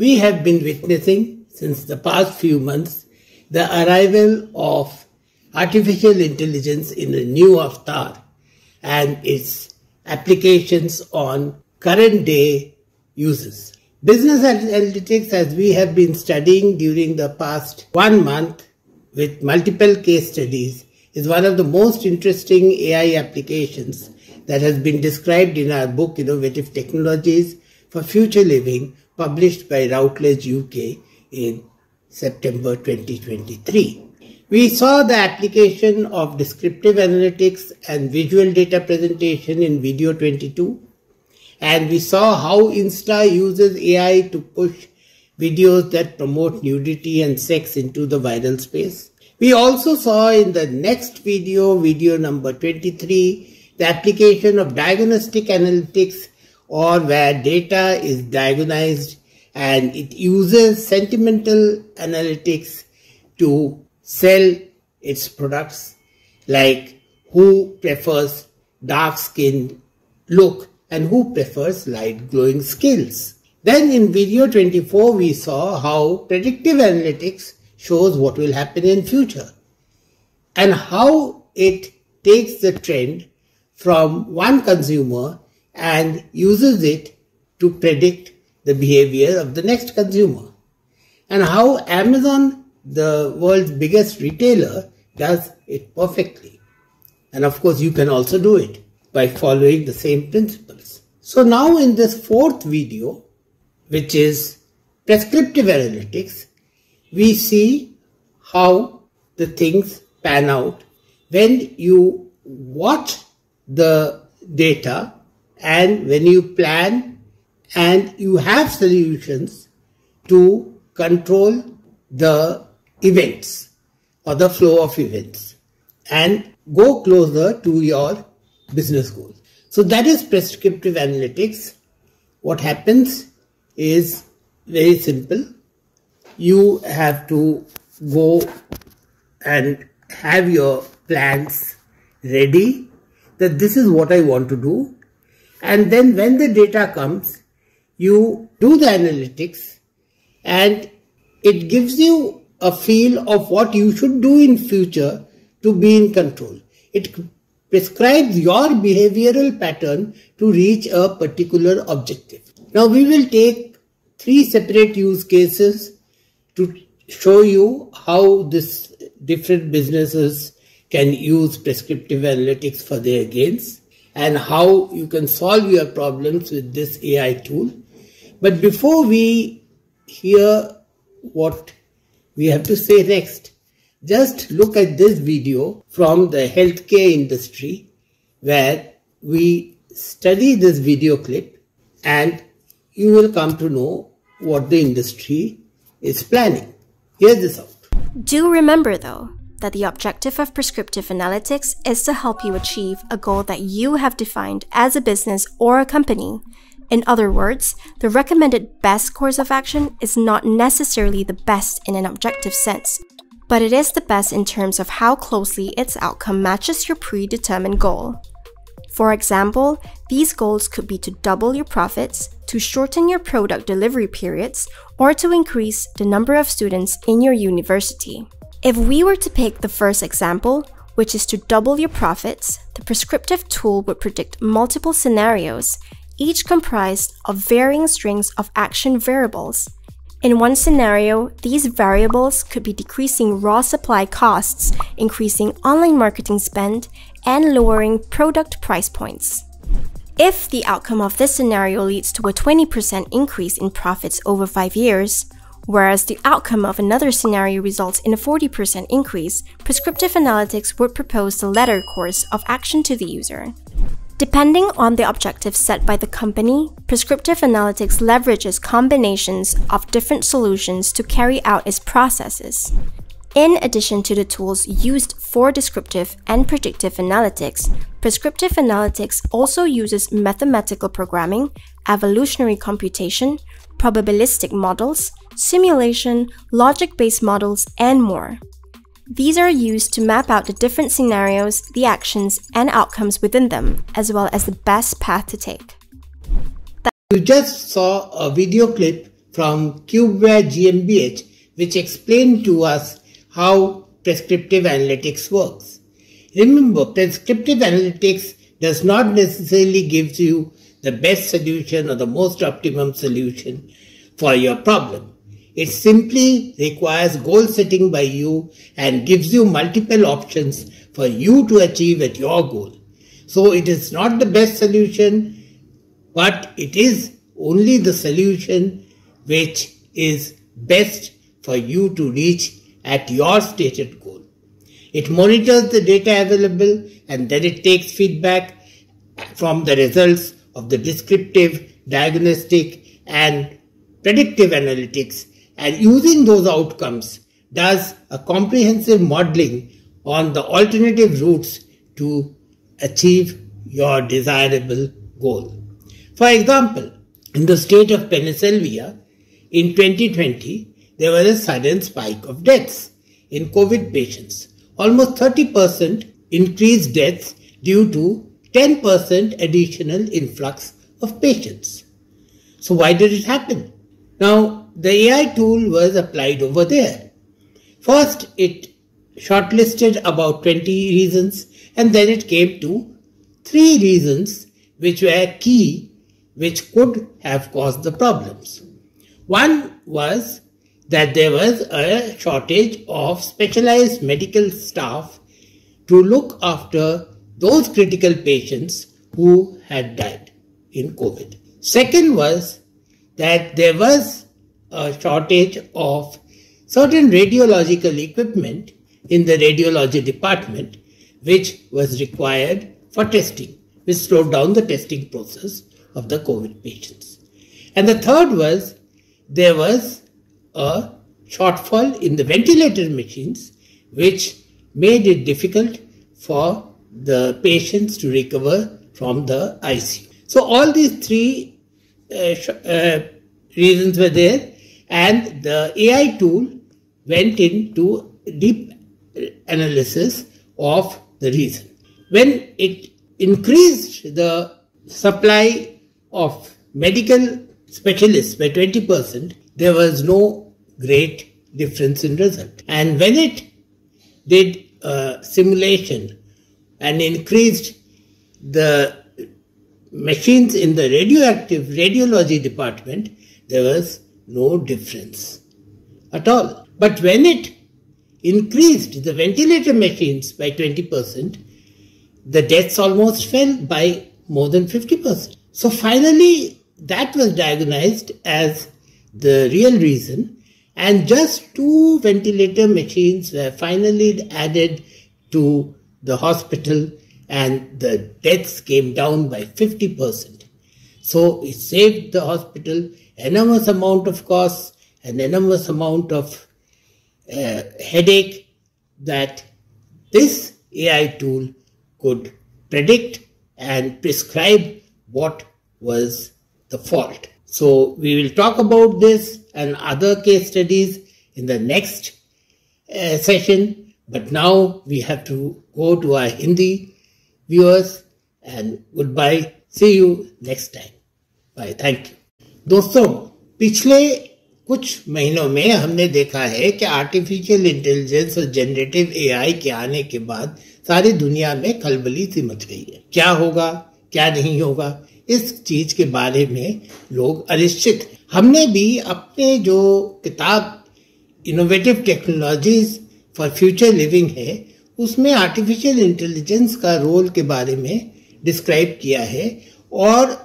We have been witnessing since the past few months the arrival of artificial intelligence in a new avatar and its applications on current day uses. Business analytics, as we have been studying during the past one month with multiple case studies, is one of the most interesting AI applications that has been described in our book, Innovative Technologies for Future Living, published by Routledge UK in September 2023. We saw the application of descriptive analytics and visual data presentation in video 22. And we saw how Insta uses AI to push videos that promote nudity and sex into the viral space. We also saw in the next video, video number 23, the application of diagnostic analytics or where data is diagnosed and it uses sentimental analytics to sell its products like who prefers dark skinned look and who prefers light glowing skills. Then in video 24 we saw how predictive analytics shows what will happen in future and how it takes the trend from one consumer and uses it to predict the behavior of the next consumer and how Amazon the world's biggest retailer does it perfectly. And of course, you can also do it by following the same principles. So now in this fourth video, which is prescriptive analytics, we see how the things pan out when you watch the data and when you plan and you have solutions to control the events or the flow of events and go closer to your business goals. So that is prescriptive analytics. What happens is very simple. You have to go and have your plans ready that this is what I want to do. And then when the data comes, you do the analytics and it gives you a feel of what you should do in future to be in control. It prescribes your behavioral pattern to reach a particular objective. Now we will take three separate use cases to show you how this different businesses can use prescriptive analytics for their gains and how you can solve your problems with this AI tool. But before we hear what we have to say next. Just look at this video from the healthcare industry where we study this video clip and you will come to know what the industry is planning. Here's this out. Do remember though that the objective of prescriptive analytics is to help you achieve a goal that you have defined as a business or a company in other words, the recommended best course of action is not necessarily the best in an objective sense, but it is the best in terms of how closely its outcome matches your predetermined goal. For example, these goals could be to double your profits, to shorten your product delivery periods, or to increase the number of students in your university. If we were to pick the first example, which is to double your profits, the prescriptive tool would predict multiple scenarios each comprised of varying strings of action variables. In one scenario, these variables could be decreasing raw supply costs, increasing online marketing spend, and lowering product price points. If the outcome of this scenario leads to a 20% increase in profits over 5 years, whereas the outcome of another scenario results in a 40% increase, prescriptive analytics would propose the latter course of action to the user. Depending on the objectives set by the company, prescriptive analytics leverages combinations of different solutions to carry out its processes. In addition to the tools used for descriptive and predictive analytics, prescriptive analytics also uses mathematical programming, evolutionary computation, probabilistic models, simulation, logic-based models, and more. These are used to map out the different scenarios, the actions, and outcomes within them, as well as the best path to take. you just saw a video clip from CubeWare GmbH, which explained to us how prescriptive analytics works. Remember, prescriptive analytics does not necessarily give you the best solution or the most optimum solution for your problem. It simply requires goal setting by you and gives you multiple options for you to achieve at your goal. So it is not the best solution, but it is only the solution which is best for you to reach at your stated goal. It monitors the data available and then it takes feedback from the results of the descriptive, diagnostic and predictive analytics and using those outcomes does a comprehensive modeling on the alternative routes to achieve your desirable goal. For example, in the state of Pennsylvania, in 2020, there was a sudden spike of deaths in COVID patients. Almost 30% increased deaths due to 10% additional influx of patients. So why did it happen? Now, the AI tool was applied over there. First, it shortlisted about 20 reasons and then it came to three reasons which were key which could have caused the problems. One was that there was a shortage of specialized medical staff to look after those critical patients who had died in COVID. Second was that there was a shortage of certain radiological equipment in the radiology department, which was required for testing, which slowed down the testing process of the COVID patients. And the third was there was a shortfall in the ventilator machines, which made it difficult for the patients to recover from the ICU. So all these three uh, uh, reasons were there and the AI tool went into deep analysis of the reason. When it increased the supply of medical specialists by 20%, there was no great difference in result. And when it did a simulation and increased the machines in the radioactive radiology department, there was no difference at all. But when it increased the ventilator machines by 20%, the deaths almost fell by more than 50%. So finally, that was diagnosed as the real reason, and just two ventilator machines were finally added to the hospital, and the deaths came down by 50%. So it saved the hospital enormous amount of costs, an enormous amount of uh, headache that this AI tool could predict and prescribe what was the fault. So we will talk about this and other case studies in the next uh, session. But now we have to go to our Hindi viewers and goodbye. See you next time. Bye. Thank you. दोस्तों, पिछले कुछ महीनों में हमने देखा है कि artificial intelligence और जनरेटिव एआई के आने के बाद सारी दुनिया में खलबली सी मच गई है क्या होगा, क्या नहीं होगा, इस चीज़ के बारे में लोग अनिश्चित हमने भी अपने जो किताब innovative technologies for future living है, उसमें आर्टिफिशियल इंटेलिजेंस का रोल के बारे में डिस्क्राइब किया है और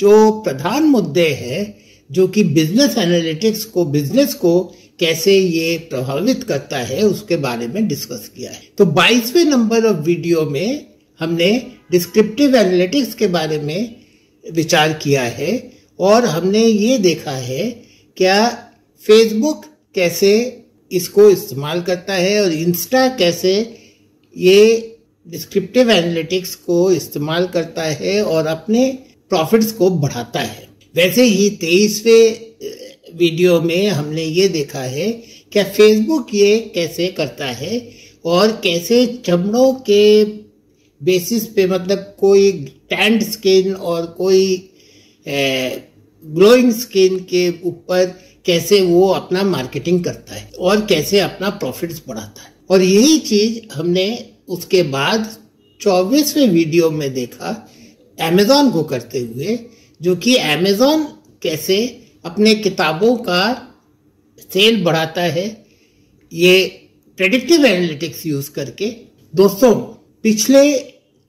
जो प्रधान मुद्दे हैं, जो कि बिज़नेस एनालिटिक्स को बिज़नेस को कैसे ये प्रभावित करता है, उसके बारे में डिस्कस किया है। तो बाईसवें नंबर ऑफ़ वीडियो में हमने डिस्क्रिप्टिव एनालिटिक्स के बारे में विचार किया है, और हमने ये देखा है, क्या फेसबुक कैसे इसको इस्तेमाल करता है, और इंस्टा कैसे ये डिस्क्रिप्टिव एनालिटिक्स को इस्तेमाल करता है, और अपने प्रॉफिट्स को बढ़ाता है। वैसे ही तेईसवें वीडियो में हमने ये देखा है, क्या फेसबुक ये कैसे करता है और कैसे चमड़ों के बेसिस पे मतलब कोई टैंड स्किन और कोई ग्लोइंग स्किन के ऊपर कैसे वो अपना मार्केटिंग करता है और कैसे अपना प्रॉफिट्स बढ़ाता है। और यही चीज़ हमने उसके बाद चौबीसवें वीडियो में देखा अमेजोन को करते हुए, जो कि अमेजोन कैसे अपने किताबों का सेल बढ़ाता है, ये प्रेडिक्टिव एनालिटिक्स यूज़ करके, दोस्तों, पिछले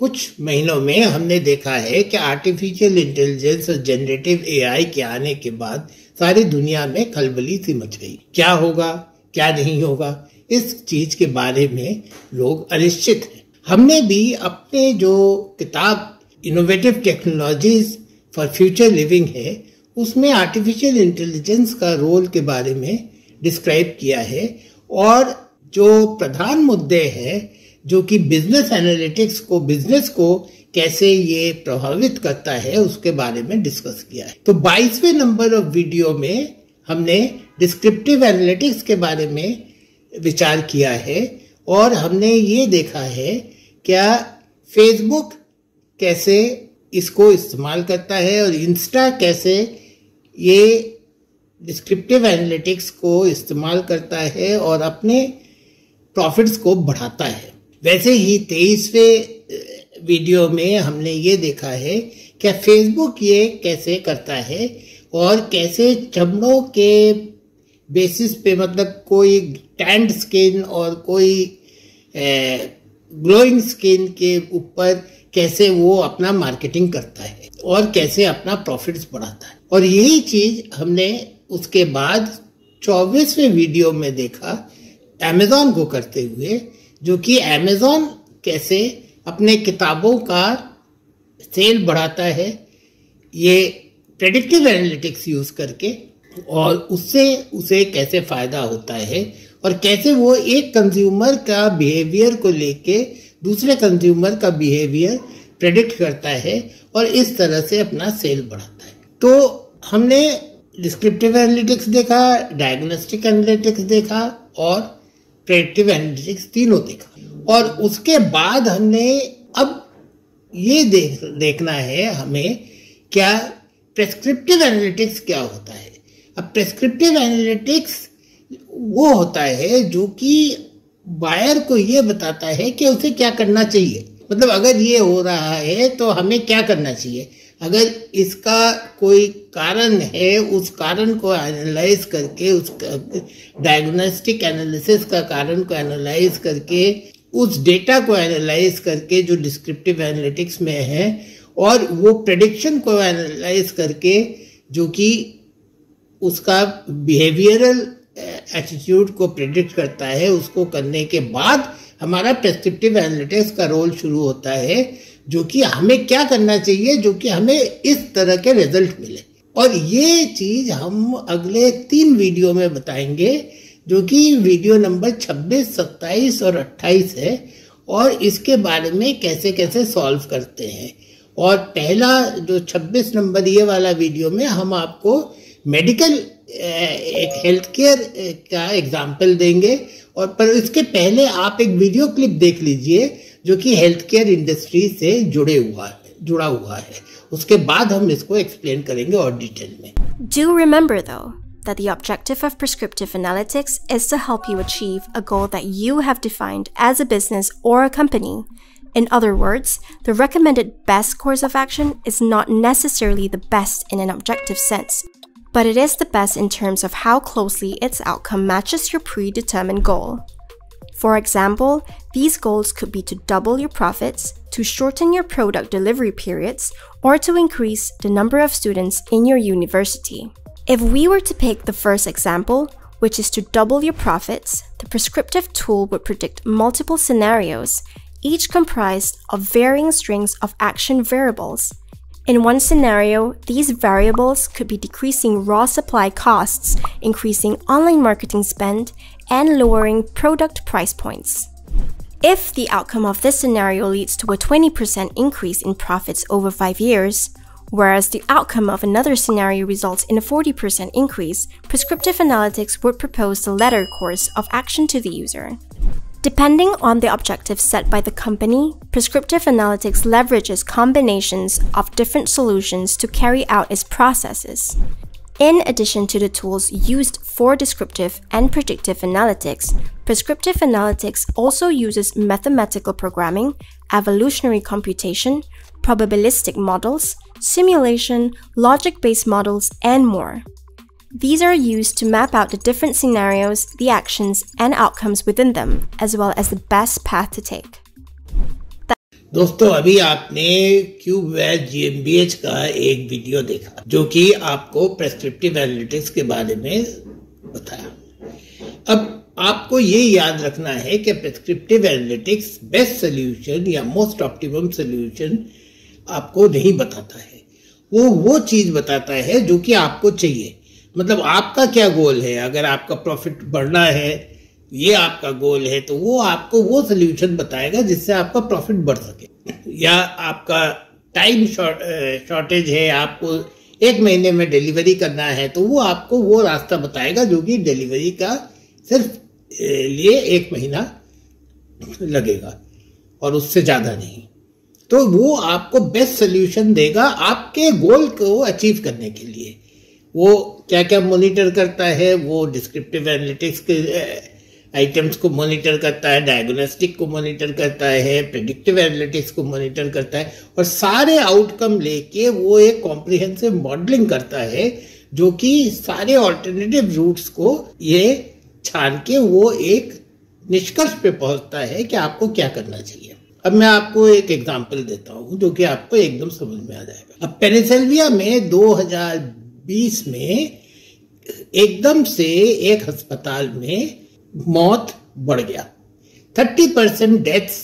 कुछ महीनों में हमने देखा है कि आर्टिफिशियल इंटेलिजेंस और जनरेटिव एआई के आने के बाद सारी दुनिया में खलबली सी मच गई। क्या होगा, क्या नहीं होगा, इस चीज़ के बारे में लोग अनिश्चित हैं। हमने भी अपने जो किताब innovative technologies for future living है, उसमें आर्टिफिशियल इंटेलिजेंस का रोल के बारे में डिस्क्राइब किया है और जो प्रधान मुद्दे हैं, जो कि बिज़नेस एनालिटिक्स को बिज़नेस को कैसे ये प्रभावित करता है, उसके बारे में डिस्कस किया है। तो बाईसवें नंबर ऑफ़ वीडियो में हमने डिस्क्रिप्टिव एनालिटिक्स के बारे में विचार किया है और हमने ये देखा है, क्या फेसबुक कैसे इसको इस्तेमाल करता है और इंस्टा कैसे ये डिस्क्रिप्टिव एनालिटिक्स को इस्तेमाल करता है और अपने प्रॉफिट्स को बढ़ाता है। वैसे ही तेईसवें वीडियो में हमने ये देखा है क्या फेसबुक ये कैसे करता है और कैसे चमड़ों के बेसिस पे मतलब कोई टैंड स्किन और कोई ग्लोइंग स्किन के ऊपर कैसे वो अपना मार्केटिंग करता है और कैसे अपना प्रॉफिट्स बढ़ाता है। और यही चीज़ हमने उसके बाद चौबीसवें वीडियो में देखा अमेजोन को करते हुए, जो कि अमेजोन कैसे अपने किताबों का सेल बढ़ाता है, ये प्रेडिक्टिव एनालिटिक्स यूज़ करके, और उससे, उसे कैसे फ़ायदा होता है, और कैसे वो एक कंज्यूमर का बिहेवियर को लेके दूसरे कंज्यूमर का बिहेवियर प्रेडिक्ट करता है और इस तरह से अपना सेल बढ़ाता है। तो हमने डिस्क्रिप्टिव एनालिटिक्स देखा डायग्नोस्टिक एनालिटिक्स देखा और प्रेडिक्टिव एनालिटिक्स तीनों देखा। और उसके बाद हमने अब ये देख, देखना है हमें क्या प्रेस्क्रिप्टिव एनालिटिक्स क्या होता है। अब प्रेस्क्रिप्टिव एनालिटिक्स वो होता है जो कि बायर को ये बताता है कि उसे क्या करना चाहिए। मतलब अगर ये हो रहा है तो हमें क्या करना चाहिए? अगर इसका कोई कारण है, उस कारण को एनालाइज करके, उस डायग्नोस्टिक एनालिसिस का कारण को एनालाइज करके, उस डेटा को एनालाइज करके, जो डिस्क्रिप्टिव एनालिटिक्स में है, और वो प्रडिक्शन को एनालाइज करके, जो कि उसका बिहेवियरल एटीट्यूड को प्रेडिक्ट करता है उसको करने के बाद हमारा प्रेस्क्रिप्टिव एनालिटिक्स का रोल शुरू होता है जो कि हमें क्या करना चाहिए जो कि हमें इस तरह के रिज़ल्ट मिले। और ये चीज़ हम अगले तीन वीडियो में बताएँगे जो कि वीडियो नंबर 26, 27 और 28 है और इसके बारे में कैसे कैसे सॉल्व करते हैं। और पहला जो 26 नंबर ये वाला वीडियो में हम आपको मेडिकल एक हेल्थ केयर का एग्ज़ाम्पल देंगे और पर इसके पहले आप एक वीडियो क्लिप देख लीजिए जो कि हेल्थ केयर इंडस्ट्री से जुड़े हुआ है जुड़ा हुआ है उसके बाद हम इसको एक्सप्लेन करेंगे और डिटेल में Do remember though that the objective of prescriptive analytics is to help you achieve a goal that you have defined as a business or a company. In other words, the recommended best course of action is not necessarily the best in an objective sense, but it is the best in terms of how closely its outcome matches your predetermined goal. For example, these goals could be to double your profits, to shorten your product delivery periods, or to increase the number of students in your university. If we were to pick the first example, which is to double your profits, the prescriptive tool would predict multiple scenarios, each comprised of varying strings of action variables. In one scenario, these variables could be decreasing raw supply costs, increasing online marketing spend, and lowering product price points. If the outcome of this scenario leads to a 20% increase in profits over 5 years, whereas the outcome of another scenario results in a 40% increase, prescriptive analytics would propose the latter course of action to the user. Depending on the objectives set by the company, prescriptive analytics leverages combinations of different solutions to carry out its processes. In addition to the tools used for descriptive and predictive analytics, prescriptive analytics also uses mathematical programming, evolutionary computation, probabilistic models, simulation, logic based models, and more. These are used to map out the different scenarios, the actions, and outcomes within them, as well as the best path to take. दोस्तों अभी आपने cube veg GmbH का एक video देखा जो कि आपको prescriptive analytics के बारे में बताया अब आपको ये याद रखना है कि प्रेस्क्रिप्टिव एनालिटिक्स बेस्ट सोल्यूशन या मोस्ट ऑप्टिमम सोल्यूशन आपको नहीं बताता है वो वो चीज बताता है जो कि आपको चाहिए मतलब आपका क्या गोल है? अगर आपका प्रॉफिट बढ़ना है, ये आपका गोल है तो वो आपको वो सोल्यूशन बताएगा जिससे आपका प्रॉफिट बढ़ सके। या आपका टाइम शॉर्टेज है, आपको एक महीने में डिलीवरी करना है तो वो आपको वो रास्ता बताएगा जो कि डिलीवरी का सिर्फ़ लिए एक महीना लगेगा और उससे ज़्यादा नहीं। तो वो आपको बेस्ट सोल्यूशन देगा आपके गोल को अचीव करने के लिए। वो क्या क्या मॉनिटर करता है, वो डिस्क्रिप्टिव एनालिटिक्स के आइटम्स को मॉनिटर करता है डायग्नोस्टिक को मॉनिटर करता है प्रिडिक्टिव एनालिटिक्स को मॉनिटर करता है और सारे आउटकम लेके वो एक कॉम्प्रिहेंसिव मॉडलिंग करता है, जो कि सारे ऑल्टरनेटिव रूट्स को ये छान के वो एक निष्कर्ष पे पहुँचता है कि आपको क्या करना चाहिए। अब मैं आपको एक एग्जांपल देता हूँ, जो कि आपको एकदम समझ में आ जाएगा। अब पेनिसिल्विया में 2020 में एकदम से एक अस्पताल में मौत बढ़ गया। थर्टी परसेंट डेथ्स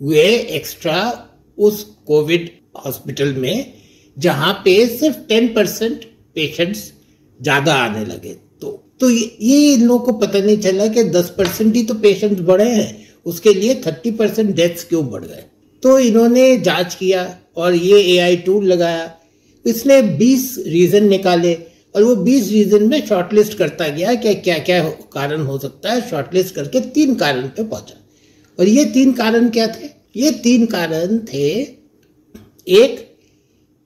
हुए एक्स्ट्रा उस कोविड हॉस्पिटल में, जहाँ पे सिर्फ़ टेन परसेंट पेशेंट्स ज़्यादा आने लगे। तो तो ये इन लोगों को पता नहीं चला कि दस परसेंट ही तो पेशेंट्स बढ़े हैं। उसके लिए थर्टी परसेंट डेथ्स क्यों बढ़ गए? तो इन्होंने जाँच किया और ये एआई टूल लगाया। इसने 20 रीजन निकाले। और वो 20 रीजन में शॉर्टलिस्ट करता गया कि क्या क्या कारण हो सकता है, शॉर्टलिस्ट करके तीन कारण पे पहुँचा। और ये तीन कारण क्या थे? ये तीन कारण थे, एक,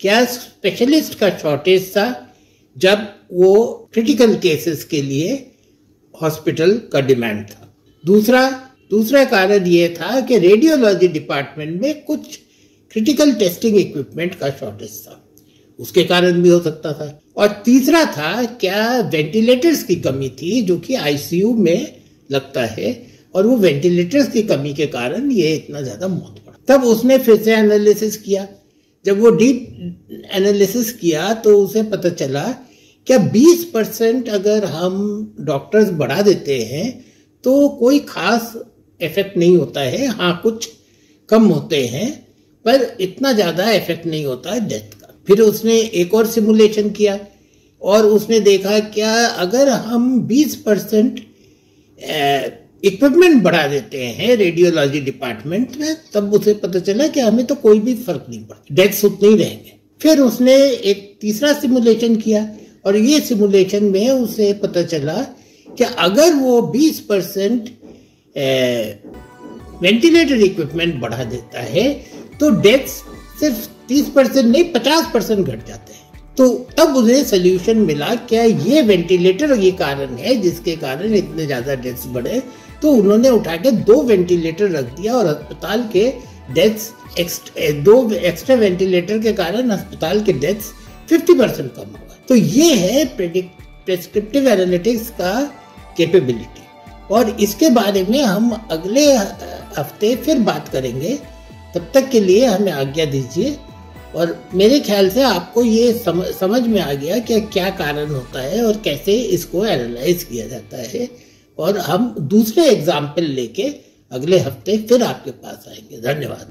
क्या स्पेशलिस्ट का शॉर्टेज था जब वो क्रिटिकल केसेस के लिए हॉस्पिटल का डिमांड था। दूसरा दूसरा कारण ये था कि रेडियोलॉजी डिपार्टमेंट में कुछ क्रिटिकल टेस्टिंग इक्विपमेंट का शॉर्टेज था। उसके कारण भी हो सकता था। और तीसरा था, क्या वेंटिलेटर्स की कमी थी जो कि आईसीयू में लगता है और वो वेंटिलेटर्स की कमी के कारण ये इतना ज़्यादा मौत पड़ा। तब उसने फिर से एनालिसिस किया। जब वो डीप एनालिसिस किया तो उसे पता चला, क्या 20 परसेंट अगर हम डॉक्टर्स बढ़ा देते हैं तो कोई खास इफ़ेक्ट नहीं होता है। हाँ कुछ कम होते हैं, पर इतना ज़्यादा इफ़ेक्ट नहीं होता है डेथ फिर उसने एक और सिमुलेशन किया और उसने देखा, क्या अगर हम 20 परसेंट इक्विपमेंट बढ़ा देते हैं रेडियोलॉजी डिपार्टमेंट में, तब उसे पता चला कि हमें तो कोई भी फ़र्क नहीं पड़ता। डेथ्स उतने ही रहेंगे। फिर उसने एक तीसरा सिमुलेशन किया और ये सिमुलेशन में उसे पता चला कि अगर वो 20 परसेंट वेंटिलेटर इक्विपमेंट बढ़ा देता है तो डेथ्स सिर्फ़ तीस परसेंट नहीं, पचास परसेंट घट जाते हैं। तो तब उन्हें सोल्यूशन मिला, क्या ये वेंटिलेटर ये कारण है जिसके कारण इतने ज़्यादा डेथ्स बढ़े? तो उन्होंने उठा के दो वेंटिलेटर रख दिया और अस्पताल के डेथ्स दो एक्स्ट्रा वेंटिलेटर के कारण अस्पताल के डेथ्स 50 परसेंट कम हुआ। तो ये है प्रेस्क्रिप्टिव एनालिटिक्स का कैपेबिलिटी और इसके बारे में हम अगले हफ़्ते फिर बात करेंगे। तब तक के लिए हमें आज्ञा दीजिए। और मेरे ख्याल से आपको ये सम, समझ में आ गया कि क्या कारण होता है और कैसे इसको एनालाइज किया जाता है। और हम दूसरे एग्ज़ाम्पल लेके अगले हफ़्ते फिर आपके पास आएँगे। धन्यवाद।